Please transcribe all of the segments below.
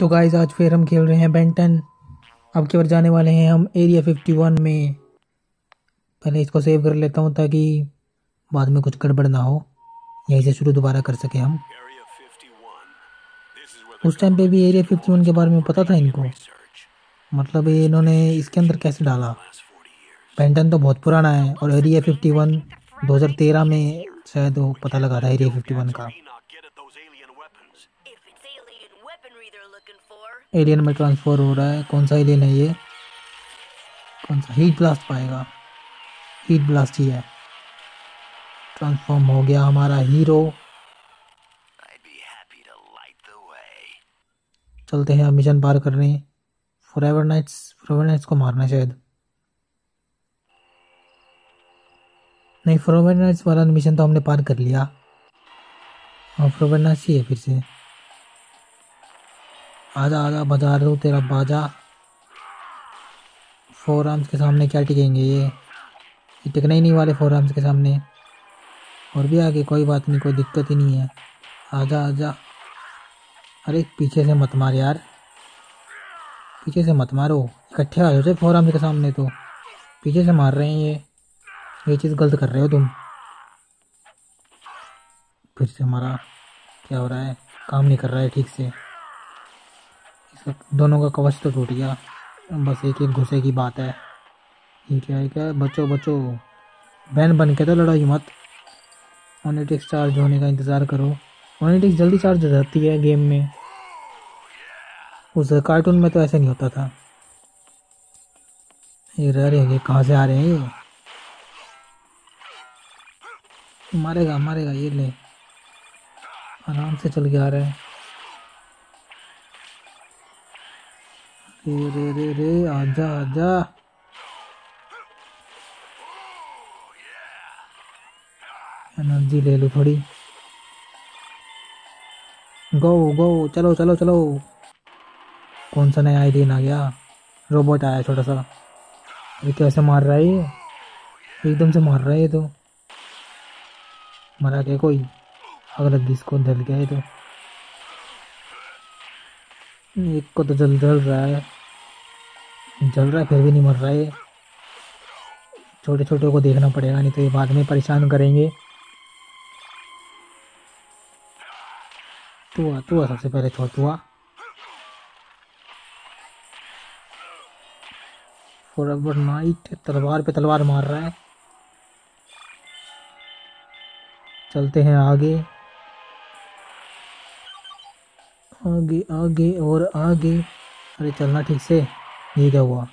तो गाइस आज फिर हम खेल रहे हैं बेंटन अब की बार जाने वाले हैं हम एरिया 51 में। पहले इसको सेव कर लेता हूँ ताकि बाद में कुछ गड़बड़ ना हो। यहीं से शुरू दोबारा कर सके हम। उस टाइम पे भी एरिया 51 के बारे में पता था इनको। मतलब ये इन्होंने इसके अंदर कैसे डाला? बेंटन तो बहुत पुराना है और एरिया 51 2013 में शायद वो पता लगा था एरिया 51 का। एलियन में ट्रांसफ़र हो रहा है? कौन सा एलियन है ये? कौन सा? हीट ब्लास्ट पाएगा। हीट ब्लास्ट ही है। ट्रांसफॉर्म हो गया हमारा हीरो चलते हैं मिशन पार करने। फॉरएवर नाइट्स फॉरएवर नाइट्स को मारना शायद। नहीं फॉरएवर नाइट्स वाला मिशन तो हमने पार कर लिया। हाँ फॉरएवर नाइट्स ही है फिर से। आजा आजा बजा रो तेरा बाजा। फोर आर्म्स के सामने क्या टिकेंगे ये? ये टिकने ही नहीं वाले फोर आर्म्स के सामने। और भी आगे कोई बात नहीं, कोई दिक्कत ही नहीं है। आजा आजा। अरे, पीछे से मत मार यार। पीछे से मत मारो। इकट्ठे आ जाओ फोर आर्म्स के सामने तो। पीछे से मार रहे हैं ये। ये चीज़ गलत कर रहे हो तुम। फिर से हमारा क्या हो रहा है? काम नहीं कर रहा है ठीक से। दोनों का कवच तो टूट गया। बस एक एक घुसे की बात है। ये क्या है, क्या बच्चों बच्चों बैन बन के तो लड़ाई मत। ओनेटिक्स चार्ज होने का इंतज़ार करो। ओनेटिक्स जल्दी चार्ज हो जाती है गेम में। उस कार्टून में तो ऐसे नहीं होता था। ये रह रहे हैं कहाँ से आ रहे हैं ये? मारेगा मारेगा, ये ले। आराम से चल के आ रहा है। रे रे रे आजा आजा एनर्जी ले लो थोड़ी। गो गो, चलो चलो चलो। कौन सा नया आइडियन आ गया? रोबोट आया छोटा सा। अरे कैसे मार रहा है ये? एकदम से मार रहा है ये तो। मरा क्या कोई? अगला जिसको धल गया है तो। एक को तो जल जल रहा है। जल रहा है फिर भी नहीं मर रहा है। छोटे छोटे को देखना पड़ेगा, नहीं तो ये बाद में परेशान करेंगे। तू आ सबसे पहले छोड़ तू आ फॉर नाइट तलवार पे तलवार मार रहा है। चलते हैं आगे। आगे आगे और आगे। अरे चलना ठीक से। ये क्या हुआ।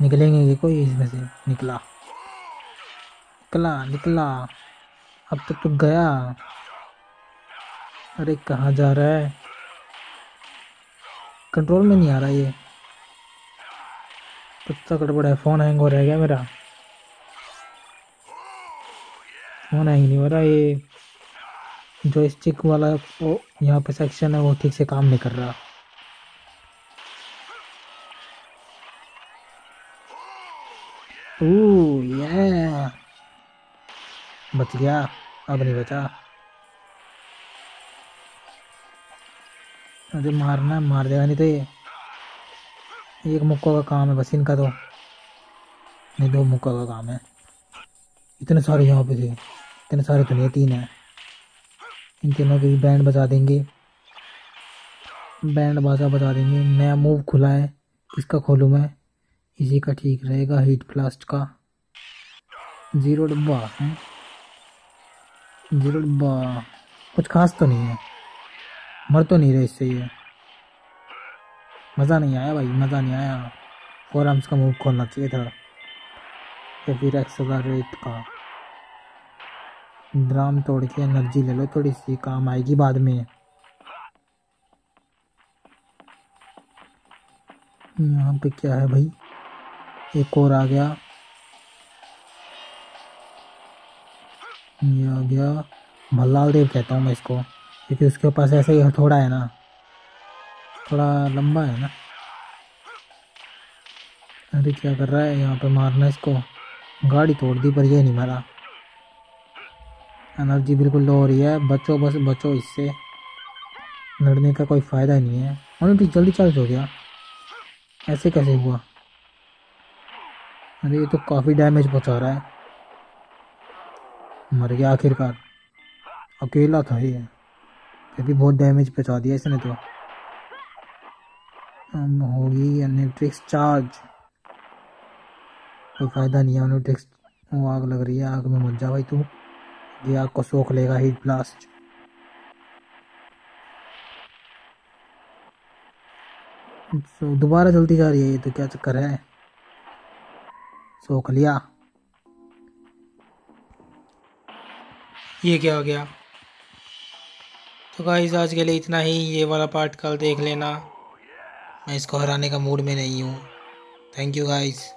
निकलेंगे कि कोई इसमें से? निकला। निकला निकला। अब तक तो गया। अरे कहाँ जा रहा है? कंट्रोल में नहीं आ रहा ये। कुत्ता गड़बड़ है। फ़ोन हैंग हो रहा है क्या मेरा? फ़ोन हैंग नहीं हो रहा ये। जो स्टिक वाला यहाँ पे सेक्शन है, वो ठीक से काम नहीं कर रहा। ये बच गया अब नहीं बचा। अरे मारना, मार देगा नहीं तो ये। एक मुक्का का काम है बस इनका तो। नहीं, दो मुक्का का काम है। इतने सारे यहाँ पे थे। इतने सारे तो नहीं, तीन है। इन तीनों के बैंड बजा देंगे। बैंड बाजा बजा देंगे। नया मूव खुला है। किसका खोलूँ मैं? इसी का ठीक रहेगा हीट प्लास्ट का। ज़ीरो डब्बा है। ज़ीरो डब्बा कुछ खास तो नहीं है। मर तो नहीं रहे इससे ये। मज़ा नहीं आया भाई, मज़ा नहीं आया। फोर आर्म्स का मूव खोलना चाहिए था। या फिर एक्सलरेट का। ड्राम तोड़ के एनर्जी ले लो थोड़ी सी, काम आएगी बाद में। यहाँ पे क्या है भाई? एक और आ गया। ये आ गया। भल्लाल देव कहता हूँ मैं इसको, क्योंकि उसके पास ऐसे ही हथौड़ा है ना। थोड़ा लंबा है ना। अरे क्या कर रहा है? यहाँ पे मारना इसको। गाड़ी तोड़ दी, पर ये नहीं मारा। एनर्जी बिल्कुल लो हो रही है। बचो बस, बचो इससे। लड़ने का कोई फ़ायदा नहीं है। यूनिट जल्दी चार्ज हो गया। ऐसे कैसे हुआ? अरे, ये तो काफ़ी डैमेज पहुँचा रहा है। मर गया आखिरकार। अकेला था ये। फिर भी बहुत डैमेज पहुँचा दिया इसने तो। होगी अनेट्रिक्स चार्ज कोई फ़ायदा नहीं है अनेट्रिक्स वो आग लग रही है, आग में मर जा भाई तू। ये आग को सोख लेगा हीट ब्लास्ट दोबारा चलती जा रही है ये तो क्या चक्कर है? सोख लिया। ये क्या हो गया? तो गाइस आज के लिए इतना ही। ये वाला पार्ट कल देख लेना। मैं इसको हराने का मूड में नहीं हूँ। Thank you guys